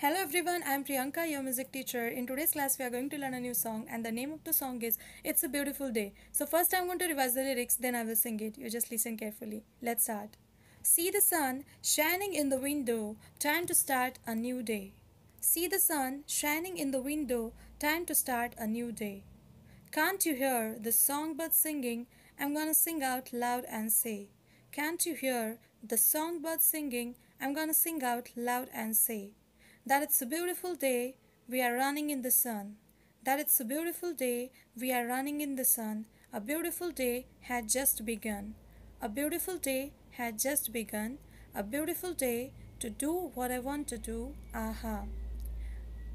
Hello everyone, I am Priyanka, your music teacher. In today's class, we are going to learn a new song, and the name of the song is It's a Beautiful Day. So, first I'm going to revise the lyrics, then I will sing it. You just listen carefully. Let's start. See the sun shining in the window, time to start a new day. See the sun shining in the window, time to start a new day. Can't you hear the songbird singing? I'm gonna sing out loud and say. Can't you hear the songbird singing? I'm gonna sing out loud and say that it's a beautiful day, we are running in the sun. That it's a beautiful day, we are running in the sun. A beautiful day had just begun. A beautiful day had just begun. A beautiful day to do what I want to do. Aha.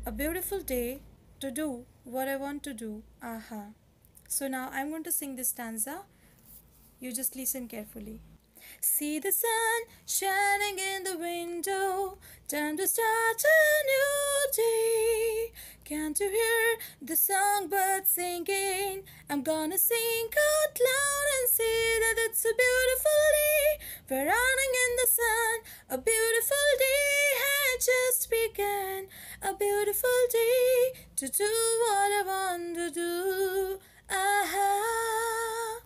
A beautiful day to do what I want to do. Aha. So now I'm going to sing this stanza. You just listen carefully. See the sun shining in the window. Time to start a new day. Can't you hear the songbird singing? I'm gonna sing out loud and say that it's a beautiful day. We're running in the sun. A beautiful day had just begun. A beautiful day to do what I want to do. Aha.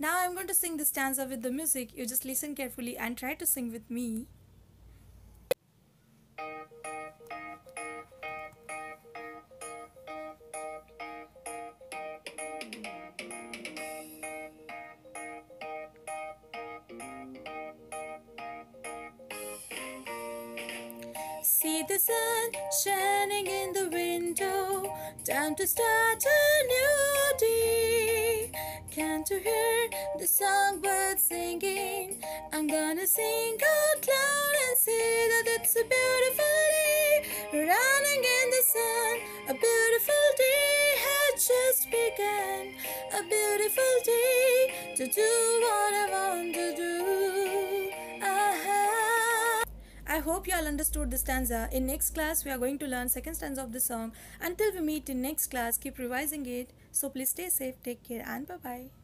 Now I'm going to sing the stanza with the music. You just listen carefully and try to sing with me. See the sun shining in the window. Time to start a new day. Can't you hear the songbird singing? I'm gonna sing out loud say that it's a beautiful day. Running in the sun, a beautiful day has just begun. A beautiful day to do what I want to do. Aha. I hope you all understood the stanza. In next class, we are going to learn second stanza of the song. Until we meet in next class, keep revising it. So please stay safe, take care and bye-bye.